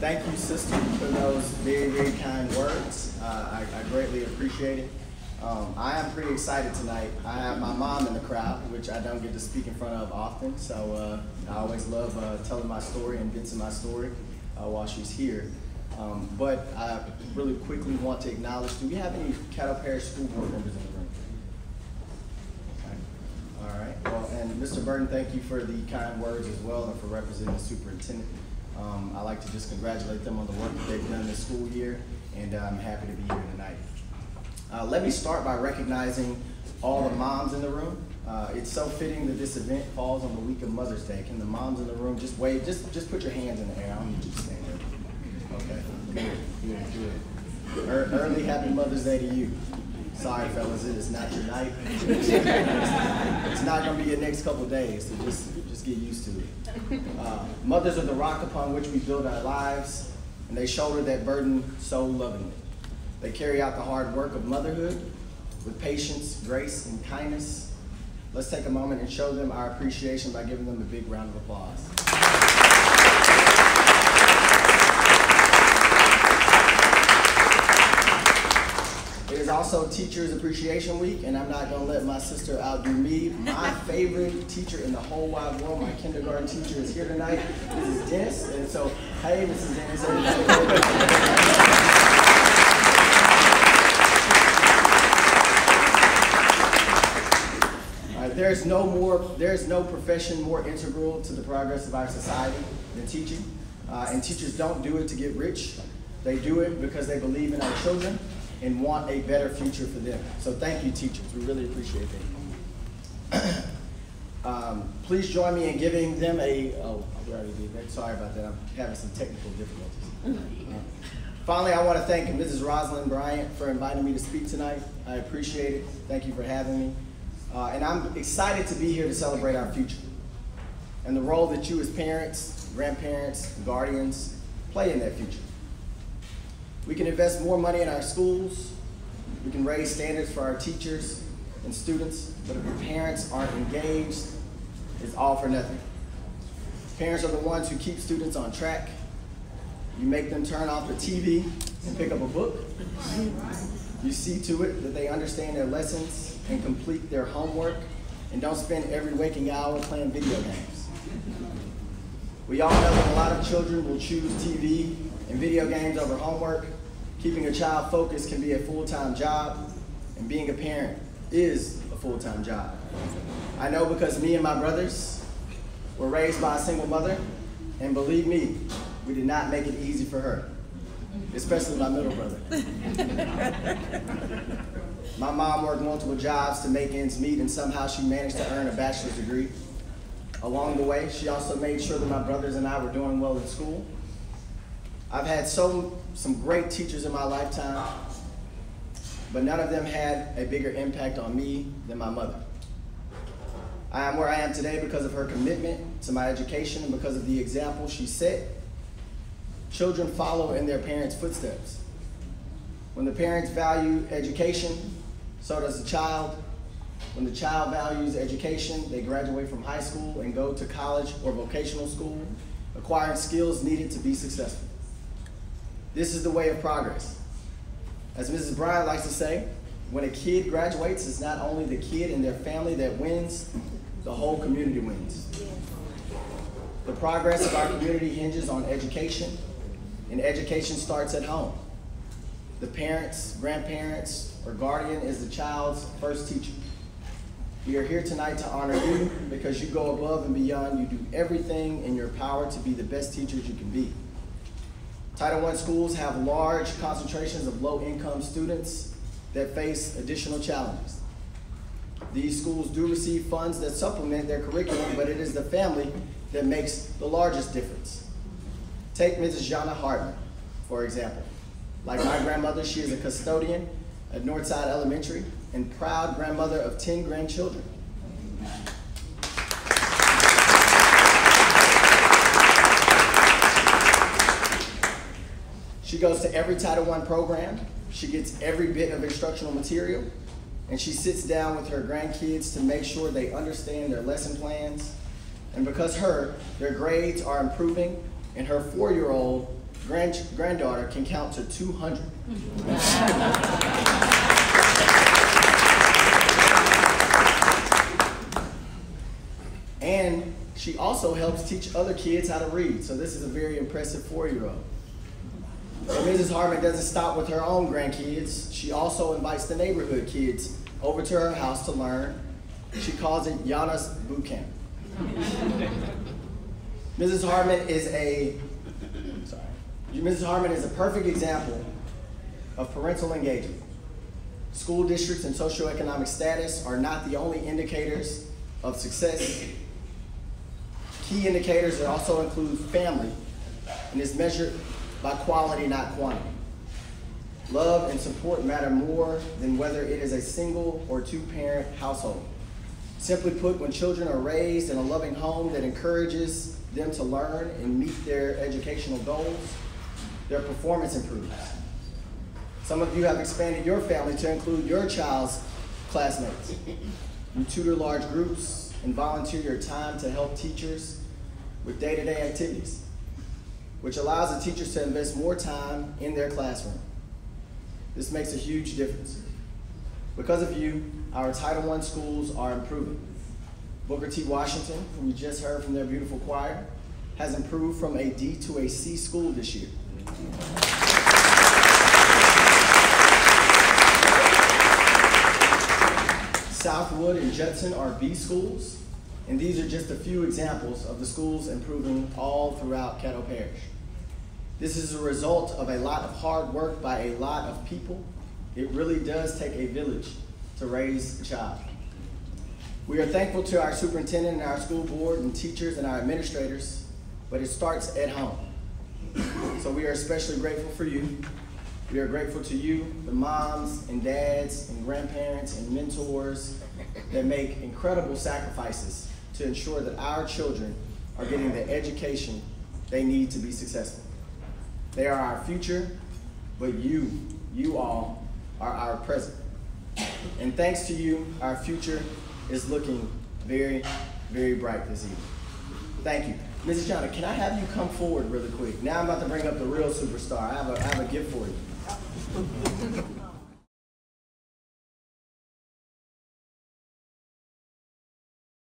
thank you, sister, for those very, very kind words. Uh, I, I, greatly appreciate it. Um, I am pretty excited tonight. I have my mom in the crowd, which I don't get to speak in front of often, so uh, I always love uh, telling my story and bits of my story uh, while she's here. Um, but I really quickly want to acknowledge, do we have any Caddo Parish School Board members in the room? Okay. All right. Well, and Mr. Burton, thank you for the kind words as well and for representing the superintendent. Um, I like to just congratulate them on the work that they've done this school year, and I'm happy to be here tonight. Uh, let me start by recognizing all the moms in the room. Uh, it's so fitting that this event falls on the week of Mother's Day. Can the moms in the room just wave, just, just put your hands in the air. I don't need you to stand there. Okay, good, good, good. Early happy Mother's Day to you. Sorry, fellas, it is not your night. it's not going to be your next couple days, so just, just get used to it. Uh, mothers are the rock upon which we build our lives, and they shoulder that burden so lovingly. They carry out the hard work of motherhood with patience, grace, and kindness. Let's take a moment and show them our appreciation by giving them a big round of applause. Also Teachers Appreciation Week, and I'm not going to let my sister outdo me. My favorite teacher in the whole wide world, my kindergarten teacher, is here tonight. Mrs. Dennis. And so, hey, Mrs. Dennis. there's no more, there's no profession more integral to the progress of our society than teaching. Uh, and teachers don't do it to get rich. They do it because they believe in our children and want a better future for them. So thank you, teachers. We really appreciate that. um, please join me in giving them a, oh, we already did that. Sorry about that. I'm having some technical difficulties. Uh, finally, I want to thank Mrs. Rosalind Bryant for inviting me to speak tonight. I appreciate it. Thank you for having me. Uh, and I'm excited to be here to celebrate our future and the role that you as parents, grandparents, guardians play in that future. We can invest more money in our schools. We can raise standards for our teachers and students. But if the parents aren't engaged, it's all for nothing. Parents are the ones who keep students on track. You make them turn off the TV and pick up a book. You see to it that they understand their lessons and complete their homework and don't spend every waking hour playing video games. We all know that a lot of children will choose TV and video games over homework. Keeping a child focused can be a full-time job, and being a parent is a full-time job. I know because me and my brothers were raised by a single mother, and believe me, we did not make it easy for her, especially my middle brother. my mom worked multiple jobs to make ends meet, and somehow she managed to earn a bachelor's degree. Along the way, she also made sure that my brothers and I were doing well in school. I've had so, some great teachers in my lifetime, but none of them had a bigger impact on me than my mother. I am where I am today because of her commitment to my education and because of the example she set. Children follow in their parents' footsteps. When the parents value education, so does the child. When the child values education, they graduate from high school and go to college or vocational school, acquiring skills needed to be successful. This is the way of progress. As Mrs. Bryant likes to say, when a kid graduates, it's not only the kid and their family that wins, the whole community wins. The progress of our community hinges on education, and education starts at home. The parents, grandparents, or guardian is the child's first teacher. We are here tonight to honor you because you go above and beyond. You do everything in your power to be the best teachers you can be. Title I schools have large concentrations of low-income students that face additional challenges. These schools do receive funds that supplement their curriculum, but it is the family that makes the largest difference. Take Mrs. Jana Hartman, for example. Like my grandmother, she is a custodian at Northside Elementary and proud grandmother of 10 grandchildren. She goes to every Title I program. She gets every bit of instructional material. And she sits down with her grandkids to make sure they understand their lesson plans. And because her, their grades are improving, and her four-year-old grand, granddaughter can count to 200. and she also helps teach other kids how to read. So this is a very impressive four-year-old. But Mrs. Harmon doesn't stop with her own grandkids. She also invites the neighborhood kids over to her house to learn. She calls it Yana's Boot Camp. Mrs. Harmon is a sorry. Mrs. Harmon is a perfect example of parental engagement. School districts and socioeconomic status are not the only indicators of success. Key indicators that also include family and is measured by quality, not quantity. Love and support matter more than whether it is a single or two parent household. Simply put, when children are raised in a loving home that encourages them to learn and meet their educational goals, their performance improves. Some of you have expanded your family to include your child's classmates. You tutor large groups and volunteer your time to help teachers with day to day activities, which allows the teachers to invest more time in their classroom. This makes a huge difference. Because of you, our Title I schools are improving. Booker T. Washington, who we just heard from their beautiful choir, has improved from a D to a C school this year. Southwood and Judson are B schools, and these are just a few examples of the schools improving all throughout Caddo Parish. This is a result of a lot of hard work by a lot of people. It really does take a village to raise a child. We are thankful to our superintendent and our school board and teachers and our administrators, but it starts at home. So we are especially grateful for you. We are grateful to you, the moms and dads and grandparents and mentors that make incredible sacrifices to ensure that our children are getting the education they need to be successful. They are our future, but you, you all, are our present. And thanks to you, our future is looking very, very bright this evening. Thank you. Mrs. Johnny, can I have you come forward really quick? Now I'm about to bring up the real superstar. I have a, I have a gift for you.